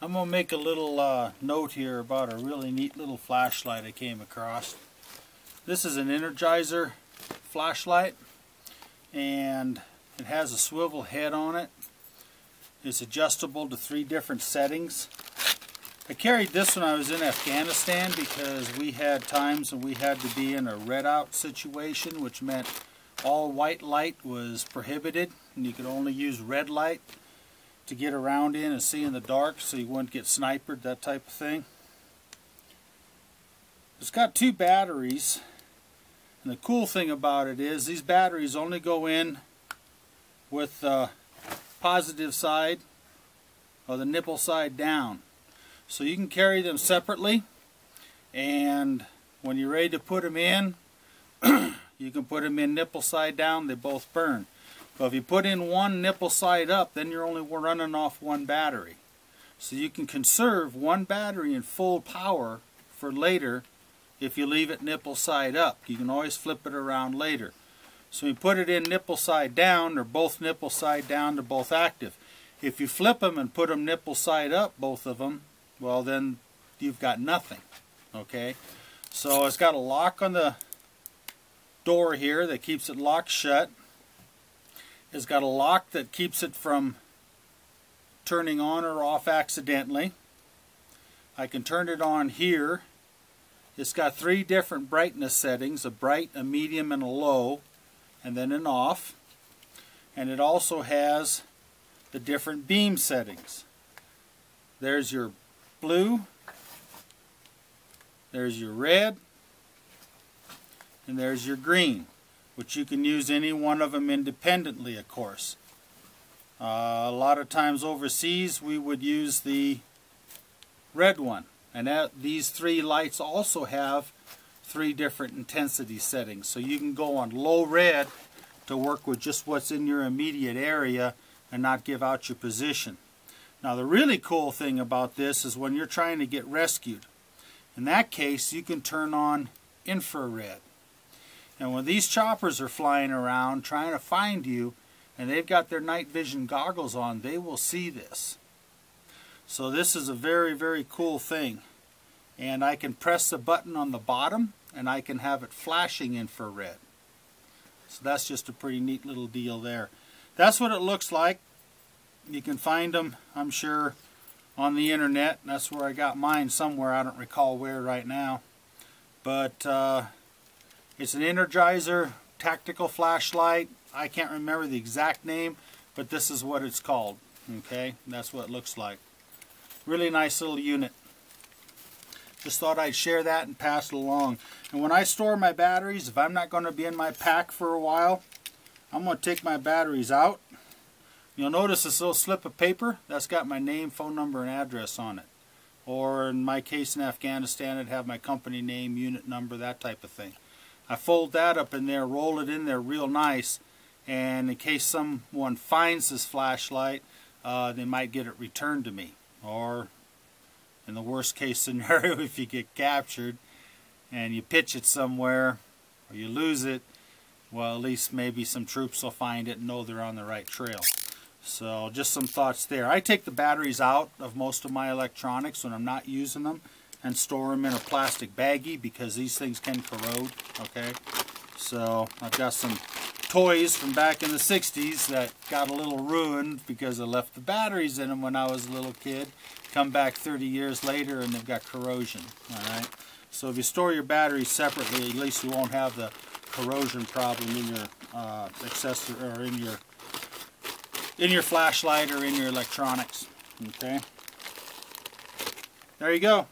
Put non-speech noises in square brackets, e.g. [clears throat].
I'm going to make a little uh, note here about a really neat little flashlight I came across. This is an Energizer flashlight and it has a swivel head on it. It's adjustable to three different settings. I carried this when I was in Afghanistan because we had times when we had to be in a redout situation which meant all white light was prohibited and you could only use red light to get around in and see in the dark so you wouldn't get sniped, that type of thing. It's got two batteries and the cool thing about it is these batteries only go in with the positive side or the nipple side down. So you can carry them separately and when you're ready to put them in [clears throat] you can put them in nipple side down they both burn. But if you put in one nipple side up, then you're only running off one battery. So you can conserve one battery in full power for later if you leave it nipple side up. You can always flip it around later. So you put it in nipple side down, they're both nipple side down, they're both active. If you flip them and put them nipple side up, both of them, well then you've got nothing. Okay, so it's got a lock on the door here that keeps it locked shut has got a lock that keeps it from turning on or off accidentally. I can turn it on here. It's got three different brightness settings, a bright, a medium, and a low, and then an off. And it also has the different beam settings. There's your blue, there's your red, and there's your green which you can use any one of them independently, of course. Uh, a lot of times overseas we would use the red one. And that, these three lights also have three different intensity settings. So you can go on low red to work with just what's in your immediate area and not give out your position. Now the really cool thing about this is when you're trying to get rescued. In that case you can turn on infrared. And when these choppers are flying around trying to find you, and they've got their night vision goggles on, they will see this. So this is a very, very cool thing. And I can press the button on the bottom, and I can have it flashing infrared. So that's just a pretty neat little deal there. That's what it looks like. You can find them, I'm sure, on the internet. That's where I got mine somewhere. I don't recall where right now. But uh, it's an Energizer tactical flashlight. I can't remember the exact name, but this is what it's called. Okay, that's what it looks like. Really nice little unit. Just thought I'd share that and pass it along. And when I store my batteries, if I'm not going to be in my pack for a while, I'm going to take my batteries out. You'll notice this little slip of paper, that's got my name, phone number, and address on it. Or in my case in Afghanistan, it'd have my company name, unit number, that type of thing. I fold that up in there, roll it in there real nice, and in case someone finds this flashlight, uh, they might get it returned to me. Or, in the worst case [laughs] scenario, if you get captured and you pitch it somewhere or you lose it, well, at least maybe some troops will find it and know they're on the right trail. So just some thoughts there. I take the batteries out of most of my electronics when I'm not using them and store them in a plastic baggie because these things can corrode okay? So I've got some toys from back in the 60s that got a little ruined because I left the batteries in them when I was a little kid come back 30 years later and they've got corrosion alright so if you store your batteries separately at least you won't have the corrosion problem in your uh, accessory or in your in your flashlight or in your electronics okay? There you go